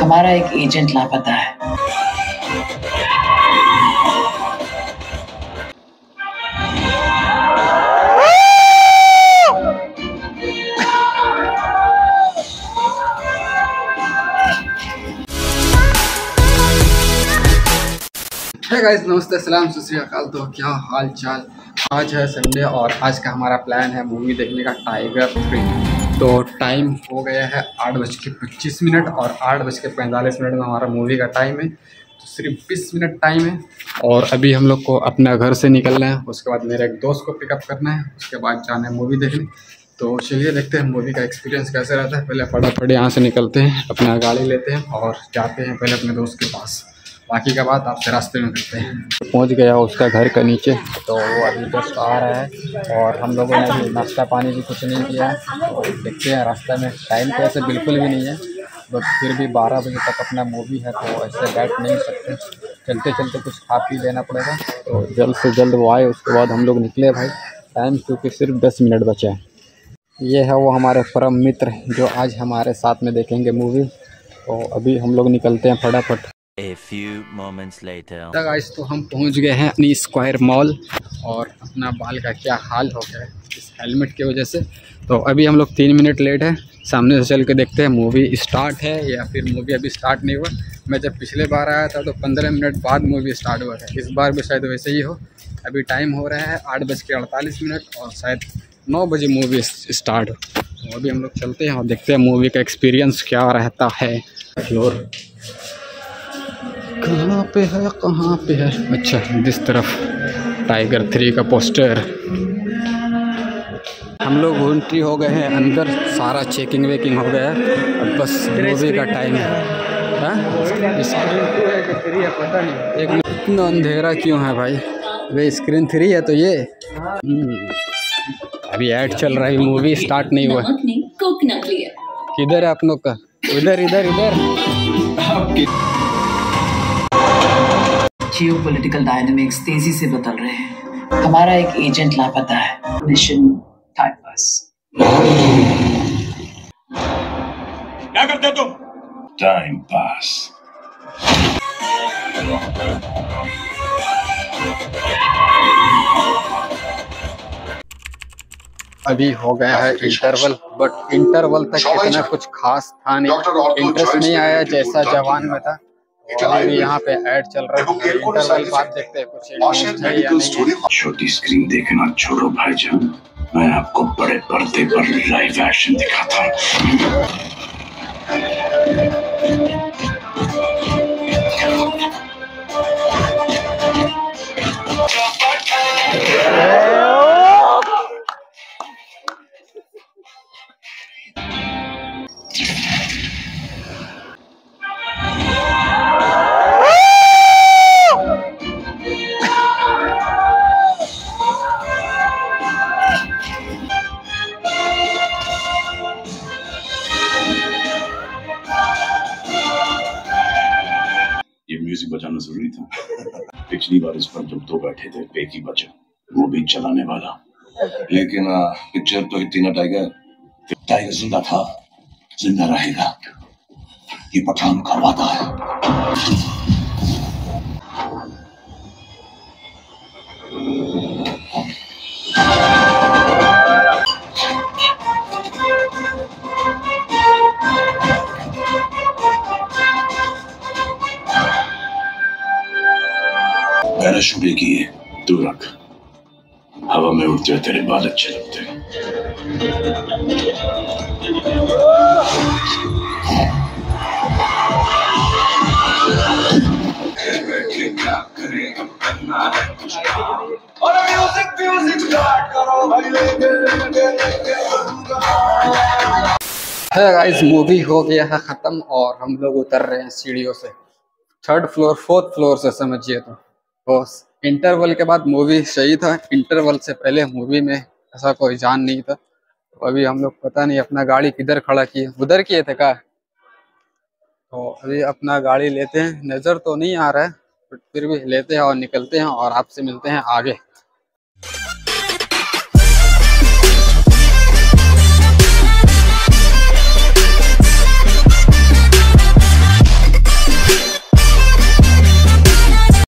हमारा एक एजेंट लापता है। गाइस नमस्ते, सलाम, सत तो क्या हाल चाल आज है संडे और आज का हमारा प्लान है मूवी देखने का टाइगर थ्री तो टाइम हो गया है आठ बज के पच्चीस मिनट और आठ बज के पैंतालीस मिनट में हमारा मूवी का टाइम है। तो सिर्फ़ बीस मिनट टाइम है और अभी हम लोग को अपना घर से निकलना है। उसके बाद मेरे एक दोस्त को पिकअप करना है। उसके बाद जाना है मूवी देखने। तो चलिए देखते हैं मूवी का एक्सपीरियंस कैसे रहता है। पहले फटाफट यहाँ से निकलते हैं, अपना गाड़ी लेते हैं और जाते हैं पहले अपने दोस्त के पास। बाकी का बात आपसे रास्ते में करते हैं। पहुँच गया उसका घर का नीचे तो वो अभी जस्ट आ रहा है और हम लोगों ने भी नाश्ता पानी भी कुछ नहीं किया। तो देखते हैं रास्ते में टाइम तो ऐसे बिल्कुल भी नहीं है बट फिर भी बारह बजे तक अपना मूवी है तो ऐसे बैठ नहीं सकते। चलते चलते कुछ खा पी लेना पड़ेगा। तो जल्द से जल्द वो आए, उसके बाद हम लोग निकले भाई। टाइम क्योंकि सिर्फ़ दस मिनट बचे हैं। ये है वो हमारे परम मित्र, जो आज हमारे साथ में देखेंगे मूवी तो अभी हम लोग निकलते हैं फटाफट। A few moments later. Guys तो हम पहुँच गए हैं अपनी स्क्वायर मॉल और अपना बाल का क्या हाल हो गया है इस हेलमेट की वजह से। तो अभी हम लोग तीन मिनट लेट है सामने से चल के देखते हैं मूवी स्टार्ट है या फिर मूवी अभी स्टार्ट नहीं हुआ। मैं जब पिछले बार आया था तो पंद्रह मिनट बाद मूवी स्टार्ट हुआ था। इस बार भी शायद वैसे ही हो। अभी टाइम हो रहा है आठ बज के अड़तालीस मिनट और शायद नौ बजे मूवी स्टार्ट हो। तो अभी हम लोग चलते हैं और देखते हैं मूवी का एक्सपीरियंस क्या रहता है। फ्लोर। कहाँ पे है कहाँ पे है? अच्छा जिस तरफ़ टाइगर थ्री का पोस्टर हम लोग एंट्री हो गए हैं अंदर सारा चेकिंग वेकिंग हो गया है। अब बस मूवी का टाइम है। हाँ? एक इतना अंधेरा क्यों है भाई? वे स्क्रीन थ्री है तो ये। हम्म, अभी ऐड चल रहा है मूवी स्टार्ट नहीं हुआ। किधर है आप लोग का? इधर इधर। इधर जियो पोलिटिकल डायनेमिक्स तेज़ी से बदल रहे हैं। हमारा एक एजेंट लापता है। मिशन टाइम पास क्या करते हो तुम? टाइम पास अभी हो गया है इंटरवल बट इंटरवल तक इतना कुछ खास था नहीं। इंटरेस्ट नहीं आया जैसा जवान में था। अभी यहाँ पे ऐड चल रहा है। इंटरवल बाद देखते हैं कुछ छोटी स्क्रीन देखना छोड़ो भाईजान। मैं आपको बड़े पर्दे पर लाइव एक्शन दिखाता हूँ। म्यूज़िक बजाना ज़रूरी था। पिछली बार इस पर जब दो बैठे थे पेकी बचा वो भी चलाने वाला। लेकिन पिक्चर तो इतनी टाइगर टाइगर ज़िंदा था, ज़िंदा रहेगा। ये पठान का वादा है। पैराशूट की है। तू रख। हवा में उड़ते हुए तेरे बाल अच्छे लगते गाइस मूवी हो गया है ख़त्म और हम लोग उतर रहे हैं सीढ़ियों से। थर्ड फ्लोर फोर्थ फ्लोर से समझिए तो। तो इंटरवल के बाद मूवी सही था। इंटरवल से पहले मूवी में ऐसा कोई जान नहीं था। तो अभी हम लोग पता नहीं अपना गाड़ी किधर खड़ा किए। उधर किए थे का तो अभी अपना गाड़ी लेते हैं। नज़र तो नहीं आ रहा है बट फिर भी लेते हैं और निकलते हैं और आपसे मिलते हैं आगे।